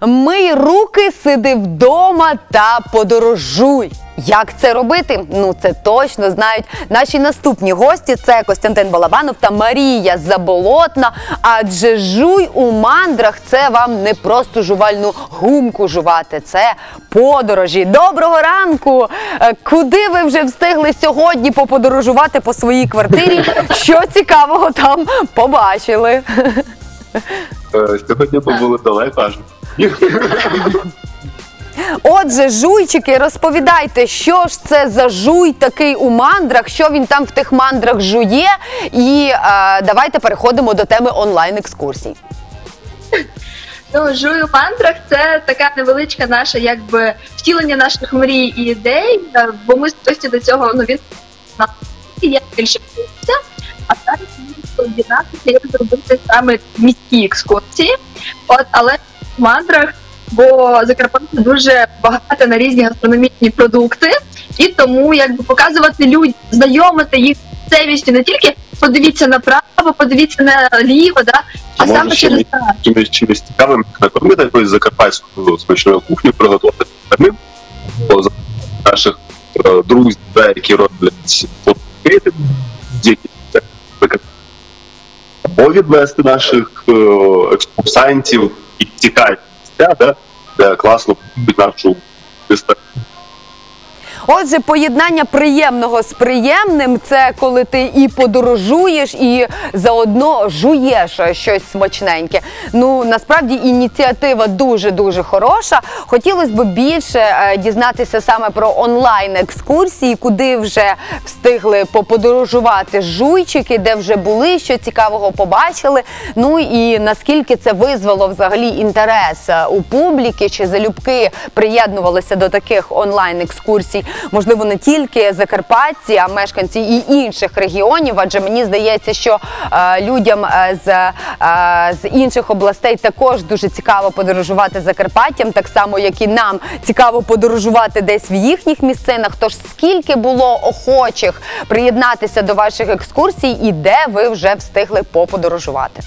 Мий руки, сиди вдома та подорожуй. Як це робити? Ну це точно знають наші наступні гості. Це Костянтин Балабанов та Марія Заболотна. Адже жуй у мандрах це вам не просто жувальну гумку жувати, це подорожі. Доброго ранку! Е, Куди ви вже встигли сьогодні поподорожувати по своїй квартирі? Що цікавого там побачили? Е, Сьогодні ми були далеко аж. Отже, жуйчики, розповідайте, що ж це за жуй такий у мандрах, що він там в тих мандрах жує. І е, давайте переходимо до теми онлайн-екскурсій. Ну, жуй у мантрах це така невеличка наша, якби втілення наших мрій і ідей, е, бо ми спості до цього ну він я більше вчився, а зараз ми поєднатися, як зробити саме міські екскурсії. От, але в мантрах, бо Закарпаття дуже багато на різні гастрономічні продукти, і тому якби показувати людям, знайомити їх з місцевістю не тільки подивіться направо, подивіться наліво, да, а саме через. Чимось чимось цікавим накормити якоюсь закарпатською смачною кухню, приготувати самим наших е, друзів, да, які роблять які або відвести наших е, екскурсантів і да, да, класно побудуть нашу історію. Отже, поєднання приємного з приємним це коли ти і подорожуєш, і заодно жуєш щось смачненьке. Ну насправді ініціатива дуже дуже хороша. Хотілося б більше е, дізнатися саме про онлайн екскурсії, куди вже встигли поподорожувати жуйчики, де вже були, що цікавого побачили. Ну і наскільки це визвало взагалі інтерес е, у публіки, чи залюбки приєднувалися до таких онлайн екскурсій, можливо, не тільки закарпатці, а мешканці і інших регіонів. Адже мені здається, що е, людям е, з, е, з інших областей також дуже цікаво подорожувати Закарпаттям, так само як і нам цікаво подорожувати десь в їхніх місцинах. Тож скільки було охочих приєднатися до ваших екскурсій, і де ви вже встигли поподорожувати?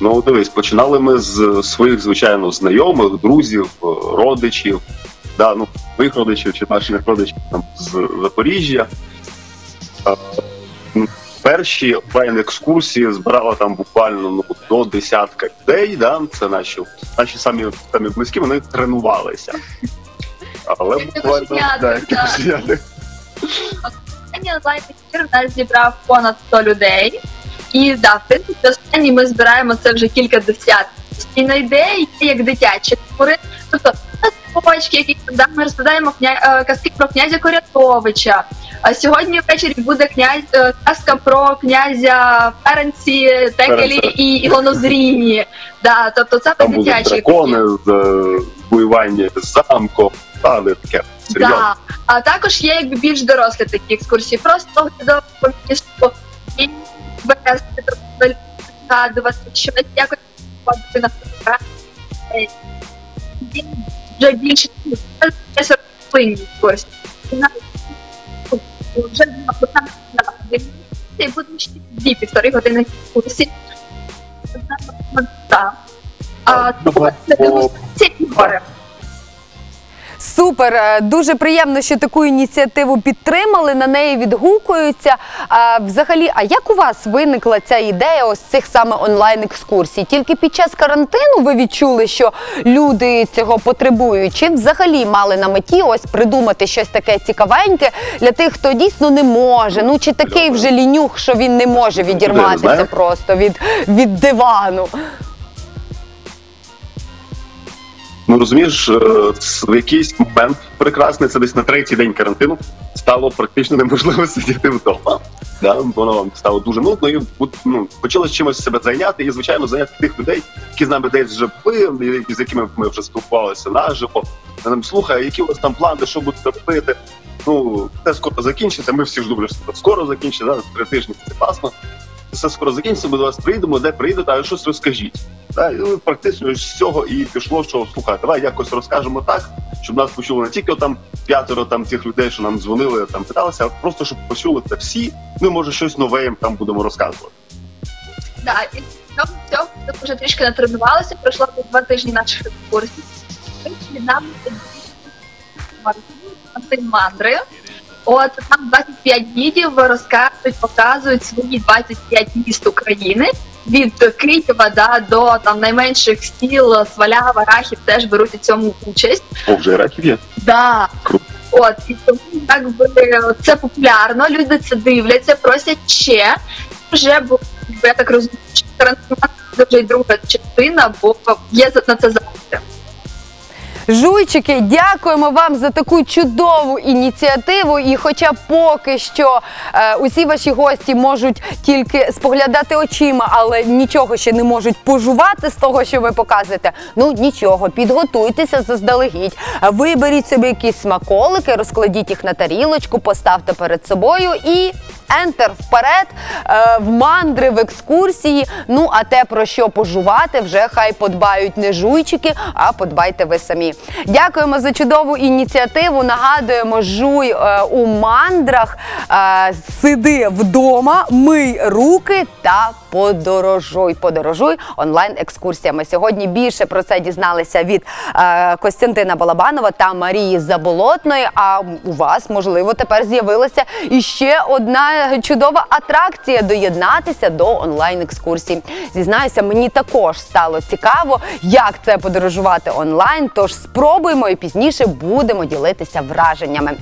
Ну, дивись, починали ми з своїх, звичайно, знайомих, друзів, родичів, да, ну, моїх родичів чи наших родичів там, з Запоріжжя. Перші онлайн екскурсії збирала там буквально ну, до десятка людей. Да? Це наші, наші самі, самі близькі, вони тренувалися. Але буквально да, да. Останній онлайн ефір нас зібрав понад 100 людей. І да, в принципі, останній ми збираємо це вже кілька десятків. І на ідеї як дитячі тури. Тобто казковочки, які ми розповідаємо кня... е, казки про князя Корятовича. А сьогодні ввечері буде князь е, казка про князя Ференці, Текелі Ференца. і Ілонозріні. Да, тобто це Там будуть дитячі. дракони з е, воювання з замком, та не таке серйозно. Да. А також є якби більш дорослі такі екскурсії. Просто по місту і вести, згадувати щось, якось ходити на фотографії. Є Вже більше це рослинні екскурсії. І навіть, ну, Вже і будемо ще дві півтори години курсі. А Ну, тому це бо- дегустація і гори. Супер, Е, дуже приємно, що таку ініціативу підтримали. На неї відгукуються. А, взагалі, а як у вас виникла ця ідея ось цих саме онлайн екскурсій? Тільки під час карантину ви відчули, що люди цього потребують? Чи взагалі мали на меті ось придумати щось таке цікавеньке для тих, хто дійсно не може? Ну чи такий вже лінюх, що він не може відірватися просто від, від дивану? Ну розумієш, е, в якийсь момент прекрасний, це десь на третій день карантину, стало практично неможливо сидіти вдома. Да, воно стало дуже нудно, і ну, хотілося чимось себе зайняти, і звичайно зайняти тих людей, які з нами десь вже були, з якими ми вже спілкувалися наживо. Нам слухай, які у вас там плани, що будете робити? Ну, це скоро закінчиться. Ми всі ж думали, що це скоро закінчиться, да? три тижні це класно. Все скоро закінчиться, ми до вас приїдемо, де приїдете, а щось розкажіть. Та, і ну, практично з цього і пішло, що слухай, давай якось розкажемо так, щоб нас почули не тільки там п'ятеро там тих людей, що нам дзвонили, там питалися, а просто щоб почули це всі. Ми може щось нове їм там будемо розказувати. Да, і так вже трішки натренувалася, пройшла вже два тижні наших. Вийшли нам мандри. От там 25 гідів розказують, показують свої 25 міст України. Від Києва да, до там найменших сіл, Свалява, Рахів теж беруть у цьому участь. О, вже раків є. Да. Круто. От і тому якби це популярно, люди це дивляться, просять ще. Вже бо я так розумію, що це вже й друга частина, бо є на це запити. Жуйчики, дякуємо вам за таку чудову ініціативу. І хоча поки що е, усі ваші гості можуть тільки споглядати очима, але нічого ще не можуть пожувати з того, що ви показуєте. Ну нічого, підготуйтеся заздалегідь. Виберіть собі якісь смаколики, розкладіть їх на тарілочку, поставте перед собою і. Ентер вперед, е, в мандри, в екскурсії. Ну а те, про що пожувати, вже хай подбають не жуйчики, а подбайте ви самі. Дякуємо за чудову ініціативу. Нагадуємо, жуй е, у мандрах, е, сиди вдома, мий руки та подорожуй. Подорожуй онлайн екскурсіями. Сьогодні більше про це дізналися від Костянтина Балабанова та Марії Заболотної. А у вас можливо тепер з'явилася іще одна чудова атракція доєднатися до онлайн екскурсій. Зізнаюся, мені також стало цікаво, як це подорожувати онлайн. Тож спробуємо і пізніше будемо ділитися враженнями.